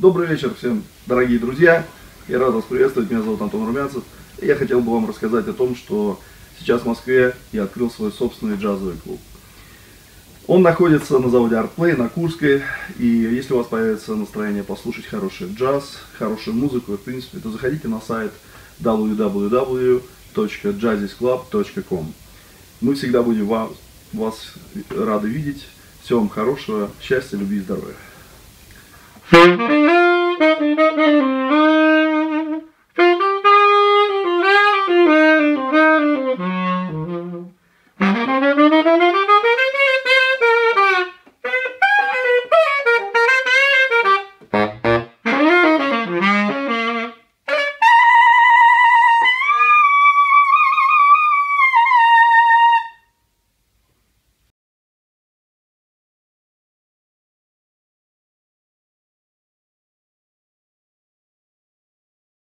Добрый вечер всем, дорогие друзья. Я рад вас приветствовать. Меня зовут Антон Румянцев. И я хотел бы вам рассказать о том, что сейчас в Москве я открыл свой собственный джазовый клуб. Он находится на заводе ArtPlay на Курской. И если у вас появится настроение послушать хороший джаз, хорошую музыку, в принципе, то заходите на сайт www.jazzisclub.com. Мы всегда будем вам, вас рады видеть. Всего вам хорошего, счастья, любви и здоровья.